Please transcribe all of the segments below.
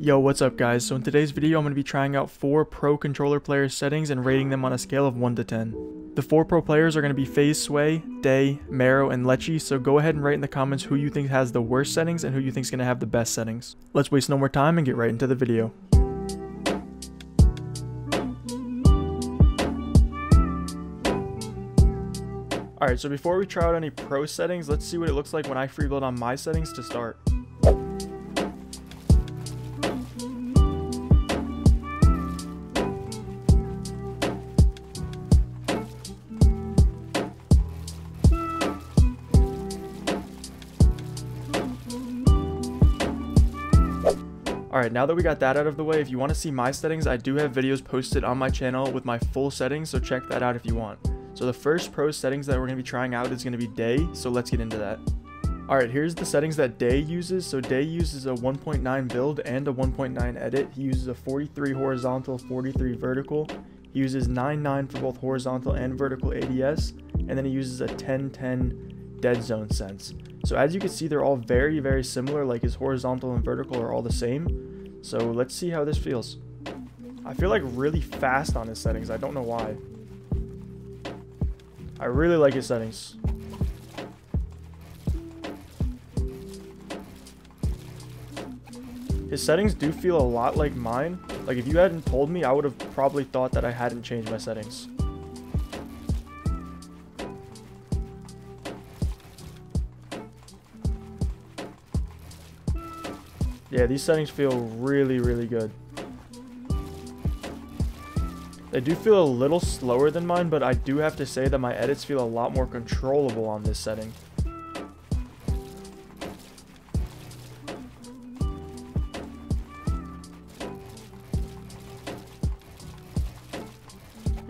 Yo, what's up guys? So in today's video, I'm going to be trying out 4 Pro controller player settings and rating them on a scale of 1 to 10. The 4 Pro players are going to be FaZe Sway, Deyy, Mero, and Letshe, so go ahead and write in the comments who you think has the worst settings and who you think is going to have the best settings. Let's waste no more time and get right into the video. Alright, so before we try out any pro settings, let's see what it looks like when I freebuild on my settings to start. Alright, now that we got that out of the way, if you want to see my settings, I do have videos posted on my channel with my full settings, so check that out if you want. So the first pro settings that we're going to be trying out is going to be Deyy, so let's get into that. Alright, here's the settings that Deyy uses. So Deyy uses a 1.9 build and a 1.9 edit. He uses a 43 horizontal, 43 vertical. He uses 9.9 for both horizontal and vertical ADS, and then he uses a 10.10 dead zone sense. So as you can see, they're all very, very similar, like his horizontal and vertical are all the same. So let's see how this feels. I feel like really fast on his settings. I don't know why. I really like his settings. His settings do feel a lot like mine. Like if you hadn't told me, I would have probably thought that I hadn't changed my settings. Yeah, these settings feel really, really good. They do feel a little slower than mine, but I do have to say that my edits feel a lot more controllable on this setting.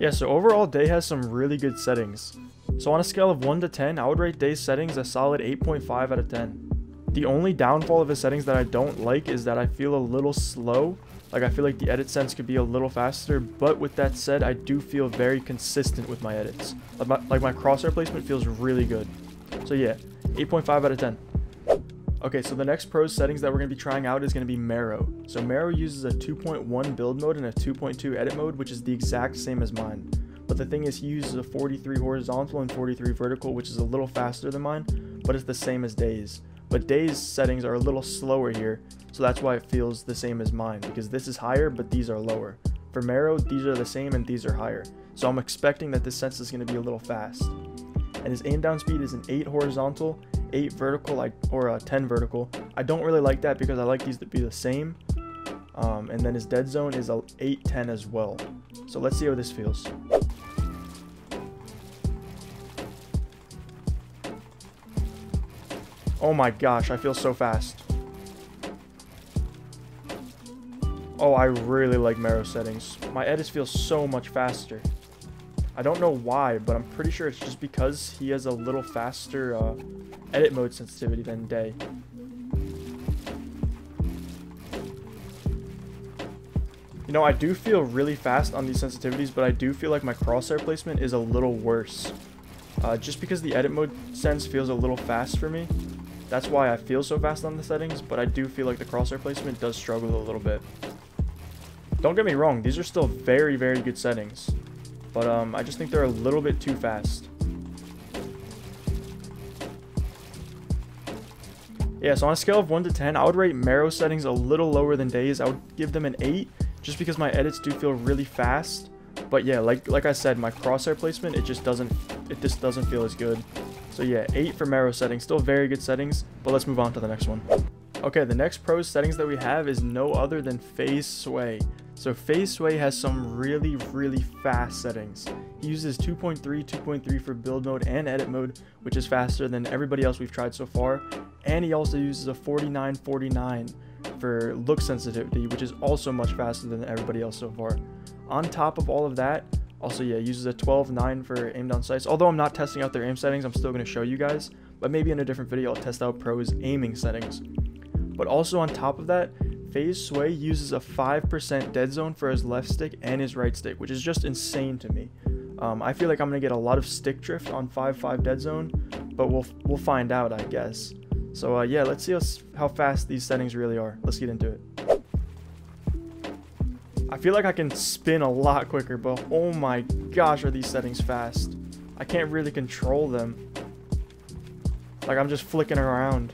Yeah, so overall, Deyy has some really good settings. So on a scale of 1 to 10, I would rate Deyy's settings a solid 8.5 out of 10. The only downfall of his settings that I don't like is that I feel a little slow. Like I feel like the edit sense could be a little faster, but with that said, I do feel very consistent with my edits. Like my, like my crosshair placement feels really good. So yeah, 8.5 out of 10. Okay, so the next pro settings that we're going to be trying out is going to be Mero. So Mero uses a 2.1 build mode and a 2.2 edit mode, which is the exact same as mine. But the thing is, he uses a 43 horizontal and 43 vertical, which is a little faster than mine, but it's the same as Deyy's. But Deyy's settings are a little slower here, so that's why it feels the same as mine, because this is higher, but these are lower. For Mero, these are the same and these are higher. So I'm expecting that this sense is going to be a little fast. And his aim down speed is an 8 horizontal, 8 vertical, like or a 10 vertical. I don't really like that because I like these to be the same. Um, and then his dead zone is a 8 10 as well. So let's see how this feels. Oh my gosh, I feel so fast. Oh, I really like Mero settings. My edits feels so much faster. I don't know why, but I'm pretty sure it's just because he has a little faster uh, edit mode sensitivity than Deyy. You know, I do feel really fast on these sensitivities, but I do feel like my crosshair placement is a little worse. Uh, just because the edit mode sense feels a little fast for me. That's why I feel so fast on the settings, but I do feel like the crosshair placement does struggle a little bit. Don't get me wrong, these are still very, very good settings. But um, I just think they're a little bit too fast. Yeah, so on a scale of 1 to 10, I would rate Mero settings a little lower than Deyy's. I would give them an 8, just because my edits do feel really fast. But yeah, like like I said, my crosshair placement, it just doesn't it just doesn't feel as good. So yeah, 8 for Mero settings. Still very good settings, but let's move on to the next one. Okay, the next pro settings that we have is no other than FaZe Sway. So FaZe Sway has some really, really fast settings. He uses 2.3, 2.3 for build mode and edit mode, which is faster than everybody else we've tried so far. And he also uses a 4949 for look sensitivity, which is also much faster than everybody else so far. On top of all of that, also, yeah, uses a 12.9 for aim down sights. Although I'm not testing out their aim settings, I'm still going to show you guys. But maybe in a different video, I'll test out Pro's aiming settings. But also on top of that, FaZe Sway uses a 5% dead zone for his left stick and his right stick, which is just insane to me. Um, I feel like I'm going to get a lot of stick drift on 5-5 dead zone, but we'll, we'll find out, I guess. So uh, yeah, let's see how, how fast these settings really are. Let's get into it. I feel like I can spin a lot quicker, but oh my gosh, are these settings fast. I can't really control them. Like, I'm just flicking around.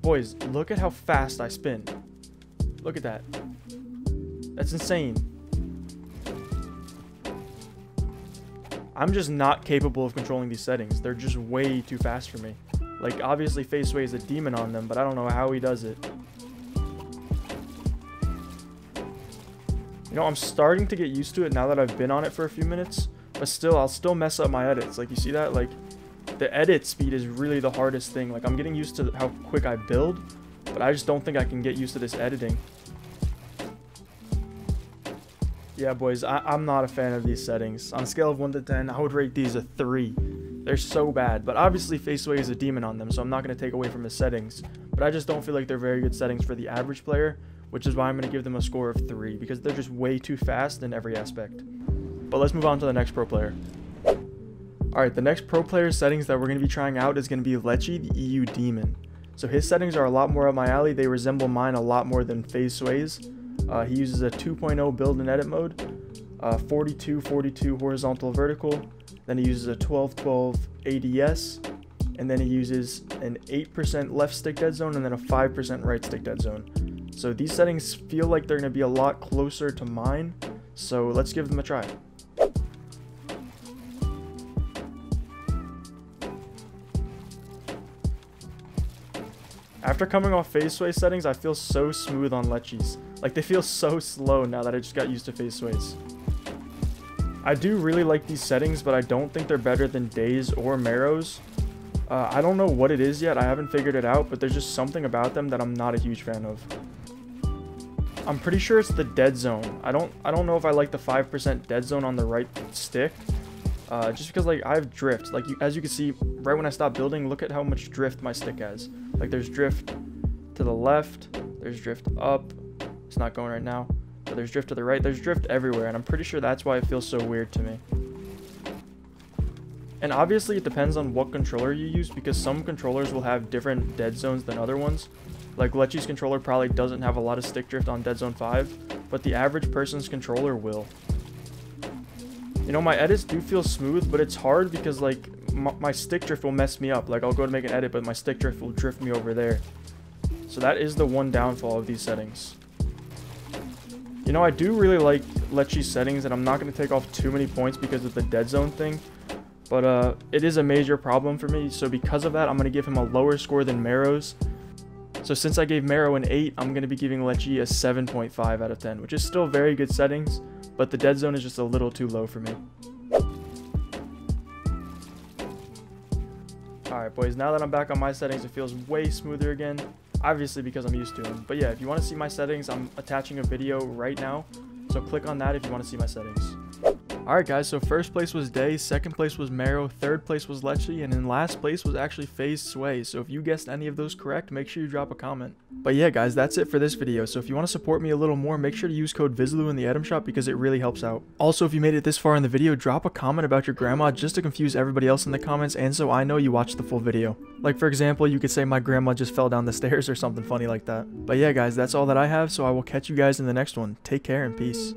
Boys, look at how fast I spin. Look at that. That's insane. I'm just not capable of controlling these settings. They're just way too fast for me. Like, obviously, FaZe Sway is a demon on them, but I don't know how he does it. Know, I'm starting to get used to it now that I've been on it for a few minutes. But still, I'll still mess up my edits. Like, you see that? Like, the edit speed is really the hardest thing. Like, I'm getting used to how quick I build. But I just don't think I can get used to this editing. Yeah, boys, I am not a fan of these settings. On a scale of 1 to 10, I would rate these a 3. They're so bad, but obviously FaZe Sway is a demon on them, so I'm not going to take away from his settings. But I just don't feel like they're very good settings for the average player, which is why I'm going to give them a score of 3, because they're just way too fast in every aspect. But let's move on to the next pro player. Alright, the next pro player settings that we're going to be trying out is going to be Letshe, the EU Demon. So his settings are a lot more up my alley, they resemble mine a lot more than FaZe Sway's. Uh, he uses a 2.0 build and edit mode, uh, 42 42 horizontal vertical, then he uses a 12 12 ADS, and then he uses an 8% left stick dead zone and then a 5% right stick dead zone. So these settings feel like they're going to be a lot closer to mine, so let's give them a try. After coming off FaZe Sway settings, I feel so smooth on Letshe's. Like they feel so slow now that I just got used to FaZe Sway's. I do really like these settings, but I don't think they're better than Deyy's or Mero's. Uh, I don't know what it is yet, I haven't figured it out, but there's just something about them that I'm not a huge fan of. I'm pretty sure it's the dead zone. I don't I don't know if I like the 5% dead zone on the right stick. Uh, just because like I have drift. Like you, as you can see, right when I stop building, look at how much drift my stick has. Like there's drift to the left, there's drift up. It's not going right now, but there's drift to the right. There's drift everywhere, and I'm pretty sure that's why it feels so weird to me. And obviously it depends on what controller you use because some controllers will have different dead zones than other ones. Like Letshe's controller probably doesn't have a lot of stick drift on Dead Zone 5, but the average person's controller will. You know, my edits do feel smooth, but it's hard because, like, my stick drift will mess me up. Like, I'll go to make an edit, but my stick drift will drift me over there. So that is the one downfall of these settings. You know, I do really like Letshe's settings, and I'm not going to take off too many points because of the dead zone thing. But uh, it is a major problem for me, so because of that, I'm going to give him a lower score than Mero's. So since I gave Mero an 8, I'm going to be giving Letshe a 7.5 out of 10, which is still very good settings, but the dead zone is just a little too low for me. Alright boys, now that I'm back on my settings, it feels way smoother again. Obviously because I'm used to them. But yeah, if you want to see my settings, I'm attaching a video right now. So click on that if you want to see my settings. Alright guys, so first place was Deyy, second place was Mero, third place was Letshe, and in last place was actually FaZe Sway. So if you guessed any of those correct, make sure you drop a comment. But yeah guys, that's it for this video. So if you want to support me a little more, make sure to use code Vizeloo in the item shop because it really helps out. Also, if you made it this far in the video, drop a comment about your grandma just to confuse everybody else in the comments and so I know you watched the full video. Like for example, you could say my grandma just fell down the stairs or something funny like that. But yeah guys, that's all that I have, so I will catch you guys in the next one. Take care and peace.